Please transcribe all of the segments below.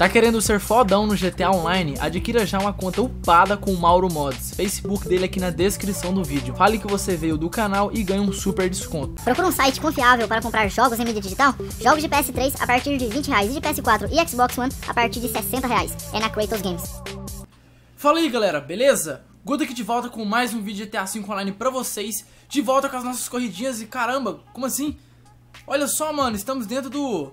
Tá querendo ser fodão no GTA Online? Adquira já uma conta upada com o Mauro Mods. Facebook dele aqui na descrição do vídeo. Fale que você veio do canal e ganhe um super desconto. Procura um site confiável para comprar jogos em mídia digital? Jogos de PS3 a partir de 20 reais e de PS4 e Xbox One a partir de 60 reais. É na Kratos Games. Fala aí galera, beleza? Guto aqui de volta com mais um vídeo de GTA V Online pra vocês. De volta com as nossas corridinhas e caramba, como assim? Olha só mano, estamos dentro do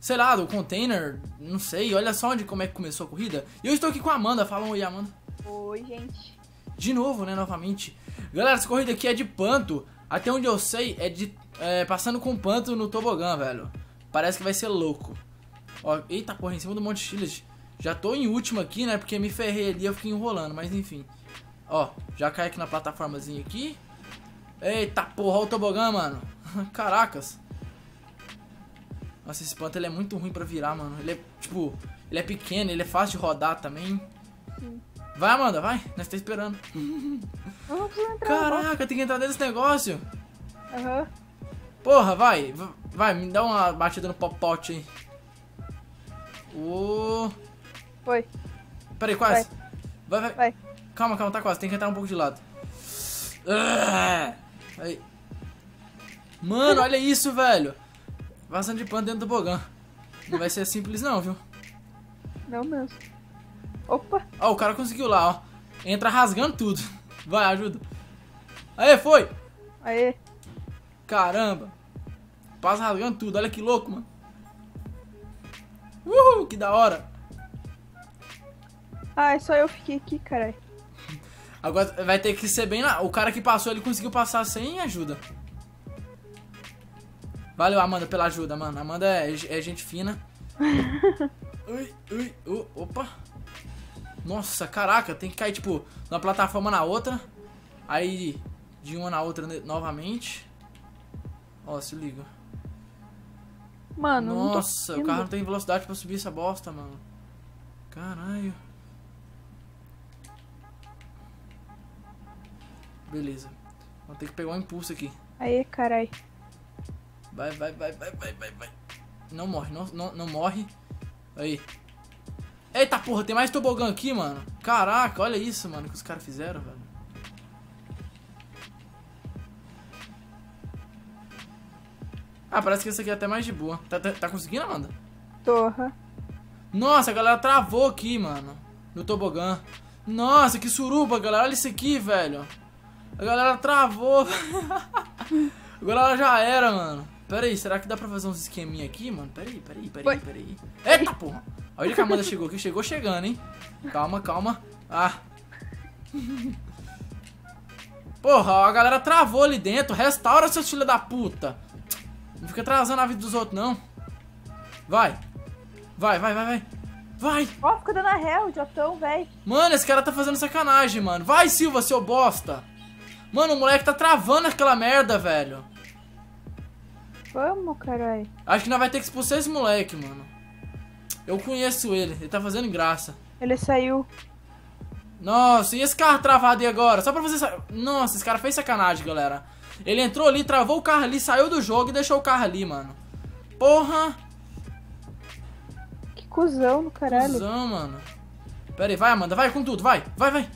sei lá, do container, não sei, olha só onde como é que começou a corrida. E eu estou aqui com a Amanda, fala um oi Amanda. Oi, gente. De novo, né, novamente. Galera, essa corrida aqui é de panto, até onde eu sei é de é, passando com panto no tobogã, velho. Parece que vai ser louco. Ó, eita porra, em cima do Monte Chiles. Já tô em último aqui, né, porque me ferrei ali, eu fiquei enrolando, mas enfim. Ó, já cai aqui na plataformazinha aqui. Eita porra, olha o tobogã, mano. Caracas. Nossa, esse panto ele é muito ruim pra virar, mano. Ele é, tipo, ele é pequeno, ele é fácil de rodar também. Sim. Vai, Amanda, vai. Nós tá esperando. Caraca, tem que entrar nesse negócio. Aham. Uhum. Porra, vai. Vai, me dá uma batida no popote aí. Oh. Foi. Peraí, quase. Vai. Vai, vai. vai. Calma, calma, tá quase. Tem que entrar um pouco de lado. Aí. Mano, olha isso, velho. Vazando de pano dentro do bogão. Não vai ser simples não, viu? Não mesmo. Opa! Ó, o cara conseguiu lá, ó. Entra rasgando tudo. Vai, ajuda. Aê, foi! Aê! Caramba! Passa rasgando tudo, olha que louco, mano. Uhul, que da hora! Ah, é só eu fiquei aqui, caralho. Agora vai ter que ser bem lá. O cara que passou, ele conseguiu passar sem ajuda. Valeu, Amanda, pela ajuda, mano. Amanda é, é gente fina. ui, ui, uh, opa. Nossa, caraca, tem que cair, tipo, numa plataforma na outra. Aí, de uma na outra novamente. Ó, se liga. Mano, Nossa, o carro não tem velocidade pra subir essa bosta, mano. Caralho. Beleza. Vou ter que pegar um impulso aqui. Aí, carai. Vai, vai, vai, vai, vai, vai, vai. Não morre, não, não, não morre. Aí. Eita porra, tem mais tobogã aqui, mano. Caraca, olha isso, mano, que os caras fizeram, velho. Ah, parece que esse aqui é até mais de boa. Tá, tá, tá conseguindo, Amanda? Torra. Nossa, a galera travou aqui, mano. No tobogã. Nossa, que suruba, galera. Olha isso aqui, velho. A galera travou. Agora ela já era, mano. Pera aí, será que dá pra fazer uns esqueminha aqui, mano? Pera aí, pera aí, pera aí, pera aí. Eita porra! Olha que a Amanda chegou aqui, chegou chegando, hein? Calma, calma. Ah. Porra, a galera travou ali dentro. Restaura, seus filhos da puta. Não fica atrasando a vida dos outros, não. Vai. Vai, vai, vai, vai. Vai. Ó, oh, fica dando a ré, idiotão, velho. Mano, esse cara tá fazendo sacanagem, mano. Vai, Silva, seu bosta. Mano, o moleque tá travando aquela merda, velho. Vamos, caralho. Acho que nós vai ter que expulsar esse moleque, mano. Eu conheço ele, ele tá fazendo graça. Ele saiu. Nossa, e esse carro travado aí agora? Só pra você Nossa, esse cara fez sacanagem, galera. Ele entrou ali, travou o carro ali, saiu do jogo e deixou o carro ali, mano. Porra! Que cuzão do caralho. Cuzão, mano. Pera aí, vai, Amanda, vai com tudo, vai, vai, vai.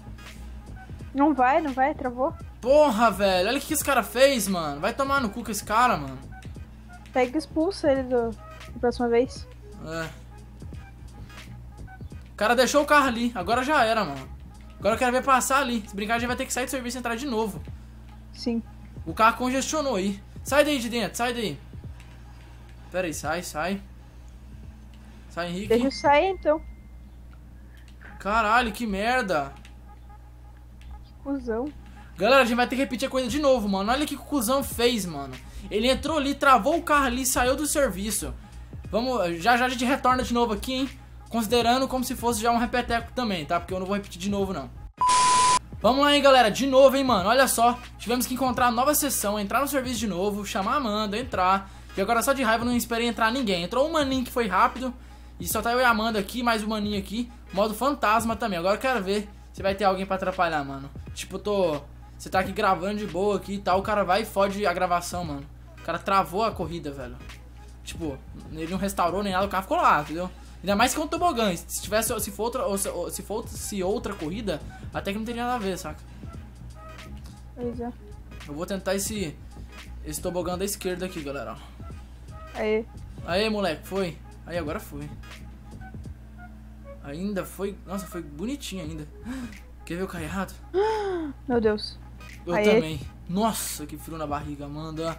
Não vai, não vai, travou. Porra, velho, olha o que esse cara fez, mano. Vai tomar no cu com esse cara, mano. Pega e expulsa ele do, da próxima vez. É. O cara deixou o carro ali. Agora já era, mano. Agora eu quero ver passar ali. Se brincar, a gente vai ter que sair do serviço e entrar de novo. Sim. O carro congestionou aí. Sai daí de dentro, sai daí. Pera aí, sai, sai. Sai, Henrique. Deixa eu sair, então. Caralho, que merda. Que cuzão. Galera, a gente vai ter que repetir a coisa de novo, mano. Olha o que o cuzão fez, mano. Ele entrou ali, travou o carro ali, saiu do serviço. Vamos, já já a gente retorna de novo aqui, hein? Considerando como se fosse já um repeteco também, tá? Porque eu não vou repetir de novo, não. Vamos lá, hein, galera. De novo, hein, mano. Olha só. Tivemos que encontrar nova sessão, entrar no serviço de novo, chamar a Amanda, entrar. E agora só de raiva não esperei entrar ninguém. Entrou um maninho que foi rápido. E só tá eu e a Amanda aqui, mais um maninho aqui. Modo fantasma também. Agora eu quero ver se vai ter alguém pra atrapalhar, mano. Tipo, tô... Você tá aqui gravando de boa aqui e tal. O cara vai e fode a gravação, mano. O cara travou a corrida, velho. Tipo, ele não restaurou nem nada, o carro ficou lá, entendeu? Ainda mais que é um tobogã. Se tivesse, se for outra, ou se, se fosse outra corrida, até que não teria nada a ver, saca? Pois é. Eu vou tentar esse esse tobogã da esquerda aqui, galera. Aí. Aí, moleque, foi. Aí, agora foi. Ainda foi. Nossa, foi bonitinho ainda. Quer ver o caí errado? Meu Deus. Eu Aí. também. Nossa, que frio na barriga, Amanda.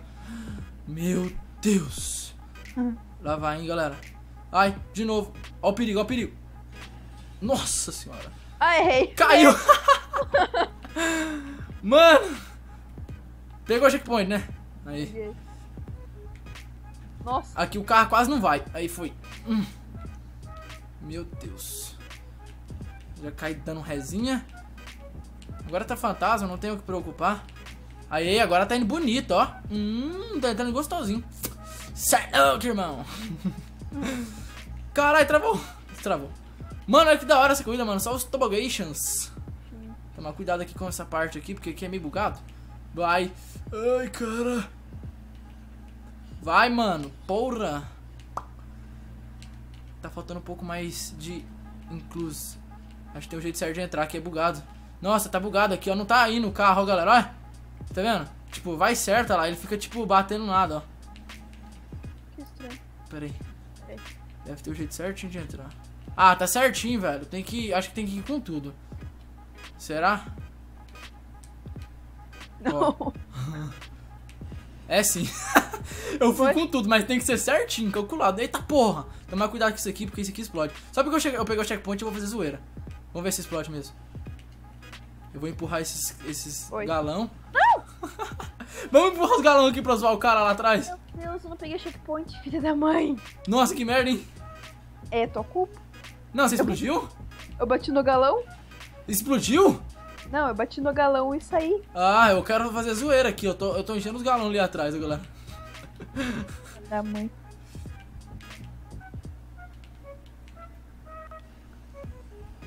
Meu Deus. Lá vai, hein, galera. Ai, de novo. Ó o perigo, ó o perigo. Nossa senhora. Ah, errei. Caiu! Mano! Pegou o checkpoint, né? Aí. Nossa. Aqui o carro quase não vai. Aí foi. Hum. Meu Deus. Já cai dando resinha. Agora tá fantasma, não tenho o que preocupar. Aí, agora tá indo bonito, ó. Hum, tá entrando gostosinho. Certo, irmão. Caralho, travou. Travou. Mano, olha que da hora essa corrida, mano. Só os tobogations. Tomar cuidado aqui com essa parte aqui, porque aqui é meio bugado. Vai. Ai, cara. Vai, mano. Porra. Tá faltando um pouco mais de inclus. Acho que tem um jeito certo de entrar, aqui é bugado. Nossa, tá bugado aqui, ó. Não tá indo o carro, galera. Olha. Tá vendo? Tipo, vai certo olha lá. Ele fica, tipo, batendo nada, ó. Que estranho. Pera aí. Peraí. Deve ter o jeito certinho de entrar. Ah, tá certinho, velho. Tem que. Acho que tem que ir com tudo. Será? Não. É sim. eu fui Foi? com tudo, mas tem que ser certinho, calculado. Eita porra! Tomar cuidado com isso aqui, porque isso aqui explode. Só porque eu, cheguei, eu peguei o checkpoint e vou fazer zoeira. Vamos ver se explode mesmo. Eu vou empurrar esses, esses galão. Vamos empurrar os galão aqui pra zoar o cara lá atrás. Meu Deus, eu não peguei checkpoint, filha da mãe. Nossa, que merda, hein? É, tua culpa. Não, você explodiu? Eu bati no galão? Explodiu? Não, eu bati no galão e saí. Ah, eu quero fazer zoeira aqui. Eu tô, eu tô enchendo os galão ali atrás, galera. Filha da mãe.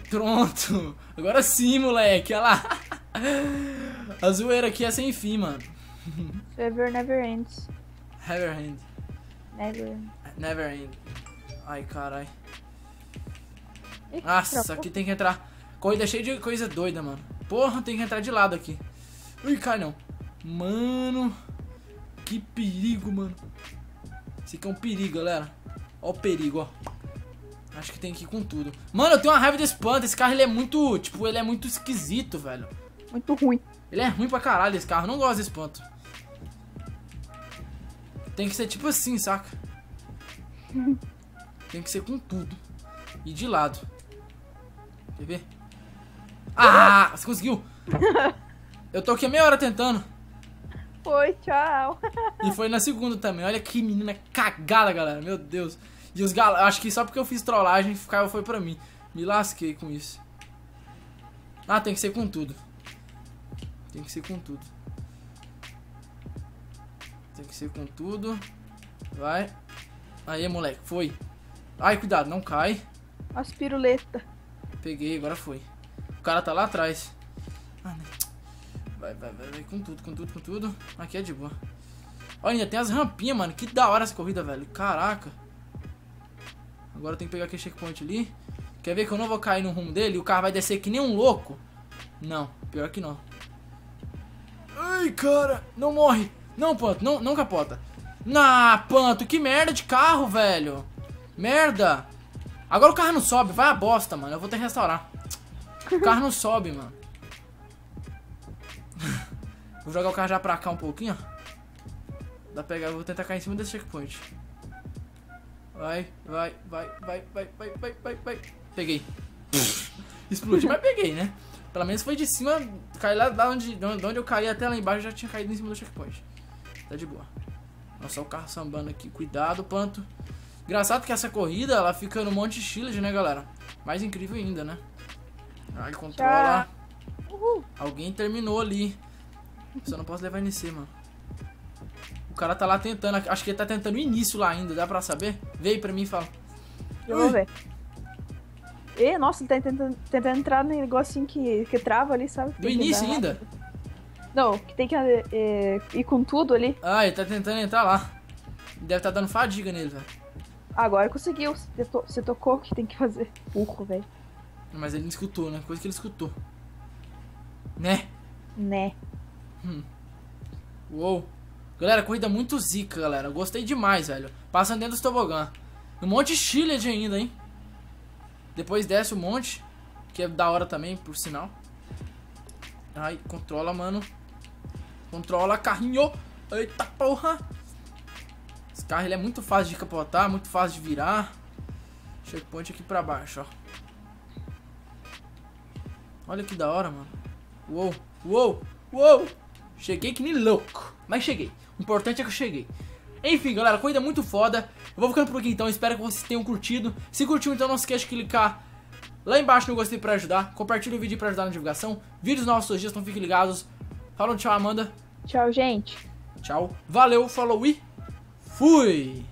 Pronto. Agora sim, moleque. Olha lá. A zoeira aqui é sem fim, mano. Never, never ends. Never end. Never. Never end. Ai, carai. Ih, Nossa, aqui tem que entrar. Corrida cheia de coisa doida, mano. Porra, tem que entrar de lado aqui. Ui, cai não. Mano. Que perigo, mano. Esse aqui é um perigo, galera. Ó o perigo, ó. Acho que tem que ir com tudo. Mano, eu tenho uma raiva desse espanto. Esse carro, ele é muito... Tipo, ele é muito esquisito, velho. Muito ruim. Ele é ruim pra caralho, esse carro. Não gosto desse espanto. Tem que ser tipo assim, saca? Tem que ser com tudo. E de lado. Quer ver? Ah! Você conseguiu! Eu tô aqui a meia hora tentando. Foi, tchau. E foi na segunda também. Olha que menina cagada, galera. Meu Deus. E os gal... Acho que só porque eu fiz trollagem foi pra mim. Me lasquei com isso. Ah, tem que ser com tudo. Tem que ser com tudo. Tem que ser com tudo. Vai. Aí, moleque. Foi. Ai, cuidado. Não cai. As piruleta. Peguei, agora foi. O cara tá lá atrás. Ah, né. Vai, vai, vai, vai, com tudo, com tudo, com tudo. Aqui é de boa. Olha, ainda tem as rampinhas, mano. Que da hora essa corrida, velho. Caraca. Agora tem que pegar aquele checkpoint ali. Quer ver que eu não vou cair no rumo dele? O carro vai descer que nem um louco? Não, pior que não. Ai, cara. Não morre. Não, Panto, não, não capota. Na, Panto, que merda de carro, velho. Merda. Agora o carro não sobe, vai a bosta, mano. Eu vou ter que restaurar. O carro não sobe, mano. Vou jogar o carro já pra cá um pouquinho, ó. Dá pra pegar, vou tentar cair em cima desse checkpoint. Vai, vai, vai, vai, vai, vai, vai, vai, vai. Peguei. Explodiu, mas peguei, né? Pelo menos foi de cima, caí lá, lá onde, de onde eu caí até lá embaixo, já tinha caído em cima do checkpoint. Tá de boa. Nossa, o carro sambando aqui. Cuidado, Panto. Engraçado que essa corrida, ela fica no Monte Chile, né, galera? Mais incrível ainda, né? Ai, controla. Uhul. Alguém terminou ali. Só não posso levar NC, mano. O cara tá lá tentando. Acho que ele tá tentando o início lá ainda. Dá pra saber? Veio pra mim e fala. Eu vou ver. E, nossa, ele tá tentando, tentando entrar no negocinho que, que trava ali, sabe? Do início ainda? Não, que tem que é, ir com tudo ali. Ah, ele tá tentando entrar lá. Deve tá dando fadiga nele, velho. Agora conseguiu. Você, to- você tocou o que tem que fazer. Burro, velho. Mas ele não escutou, né? Coisa que ele escutou. Né? Né. Uou. Galera, corrida muito zica, galera. Gostei demais, velho. Passando dentro dos tobogã. Um monte de Chile ainda, hein? Depois desce um monte. Que é da hora também, por sinal. Ai, controla, mano. Controla, carrinho. Eita porra. Esse carro ele é muito fácil de capotar, muito fácil de virar. Checkpoint aqui pra baixo, ó. Olha que da hora, mano. Uou, uou, uou. Cheguei que nem louco. Mas cheguei. O importante é que eu cheguei. Enfim, galera, corrida muito foda. Eu vou ficando por aqui então. Espero que vocês tenham curtido. Se curtiu, então não se esqueça de clicar lá embaixo no gostei pra ajudar. Compartilha o vídeo pra ajudar na divulgação. Vídeos novos todos os dias, então fiquem ligados. Falou, tchau, Amanda. Tchau, gente. Tchau. Valeu, falou e fui!